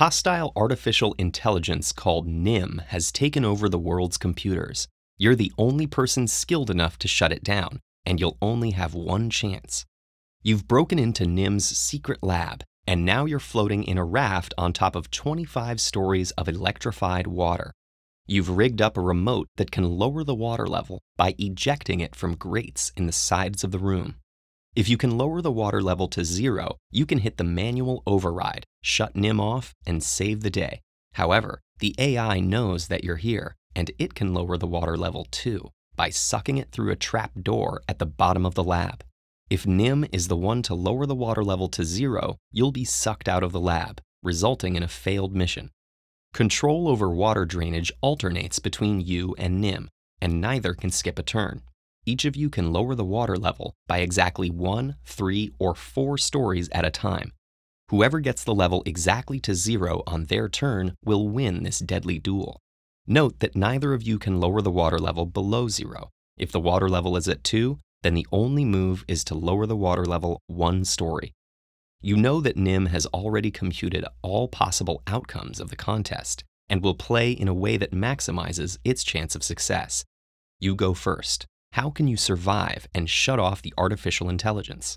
hostile artificial intelligence called NIM has taken over the world's computers. You're the only person skilled enough to shut it down, and you'll only have one chance. You've broken into NIM's secret lab, and now you're floating in a raft on top of 25 stories of electrified water. You've rigged up a remote that can lower the water level by ejecting it from grates in the sides of the room. If you can lower the water level to zero, you can hit the manual override, shut NIM off, and save the day. However, the AI knows that you're here, and it can lower the water level too by sucking it through a trap door at the bottom of the lab. If NIM is the one to lower the water level to zero, you'll be sucked out of the lab, resulting in a failed mission. Control over water drainage alternates between you and NIM, and neither can skip a turn each of you can lower the water level by exactly one, three, or four stories at a time. Whoever gets the level exactly to zero on their turn will win this deadly duel. Note that neither of you can lower the water level below zero. If the water level is at two, then the only move is to lower the water level one story. You know that NIM has already computed all possible outcomes of the contest and will play in a way that maximizes its chance of success. You go first. How can you survive and shut off the artificial intelligence?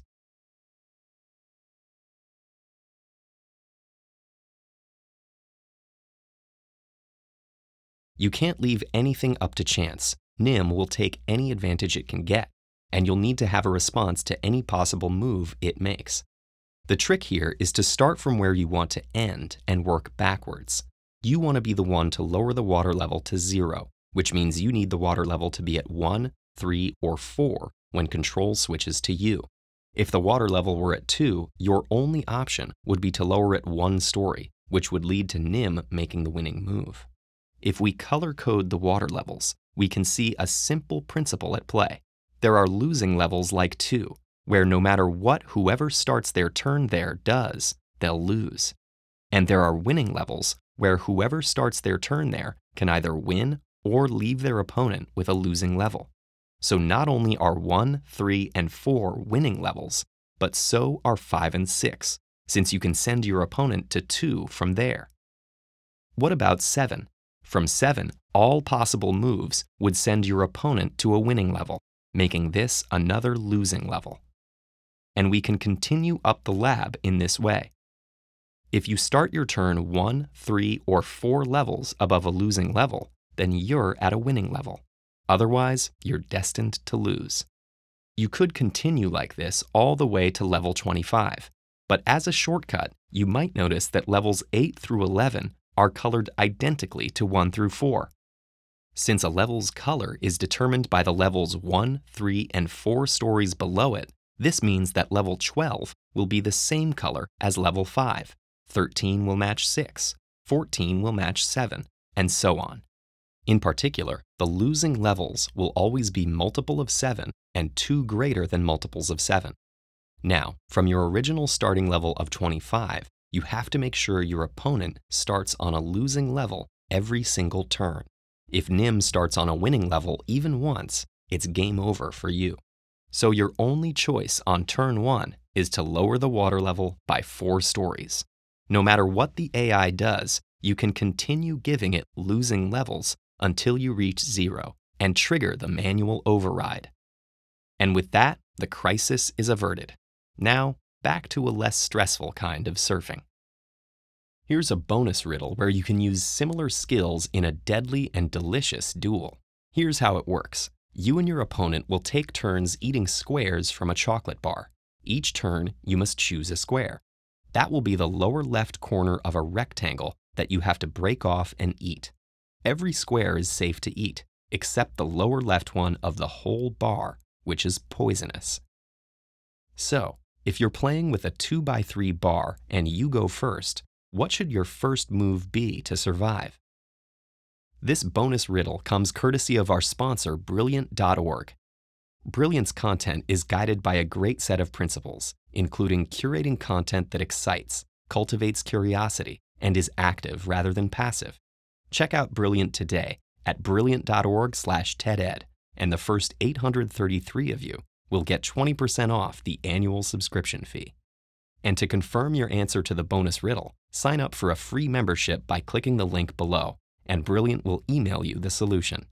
You can't leave anything up to chance. NIM will take any advantage it can get, and you'll need to have a response to any possible move it makes. The trick here is to start from where you want to end and work backwards. You want to be the one to lower the water level to zero, which means you need the water level to be at 1, 3, or 4 when control switches to you. If the water level were at 2, your only option would be to lower it one story, which would lead to NIM making the winning move. If we color code the water levels, we can see a simple principle at play. There are losing levels like 2, where no matter what whoever starts their turn there does, they'll lose. And there are winning levels where whoever starts their turn there can either win or leave their opponent with a losing level. So not only are 1, 3, and 4 winning levels, but so are 5 and 6, since you can send your opponent to 2 from there. What about 7? From 7, all possible moves would send your opponent to a winning level, making this another losing level. And we can continue up the lab in this way. If you start your turn 1, 3, or 4 levels above a losing level, then you're at a winning level. Otherwise, you're destined to lose. You could continue like this all the way to level 25, but as a shortcut, you might notice that levels 8 through 11 are colored identically to 1 through 4. Since a level's color is determined by the levels 1, 3, and 4 stories below it, this means that level 12 will be the same color as level 5, 13 will match 6, 14 will match 7, and so on. In particular, the losing levels will always be multiple of 7 and 2 greater than multiples of 7. Now, from your original starting level of 25, you have to make sure your opponent starts on a losing level every single turn. If NIM starts on a winning level even once, it's game over for you. So your only choice on turn 1 is to lower the water level by 4 stories. No matter what the AI does, you can continue giving it losing levels until you reach zero and trigger the manual override. And with that, the crisis is averted. Now, back to a less stressful kind of surfing. Here's a bonus riddle where you can use similar skills in a deadly and delicious duel. Here's how it works. You and your opponent will take turns eating squares from a chocolate bar. Each turn, you must choose a square. That will be the lower left corner of a rectangle that you have to break off and eat. Every square is safe to eat, except the lower left one of the whole bar, which is poisonous. So, if you're playing with a 2x3 bar and you go first, what should your first move be to survive? This bonus riddle comes courtesy of our sponsor, Brilliant.org. Brilliant's content is guided by a great set of principles, including curating content that excites, cultivates curiosity, and is active rather than passive. Check out Brilliant today at brilliant.org/teded, and the first 833 of you will get 20% off the annual subscription fee. And to confirm your answer to the bonus riddle, sign up for a free membership by clicking the link below, and Brilliant will email you the solution.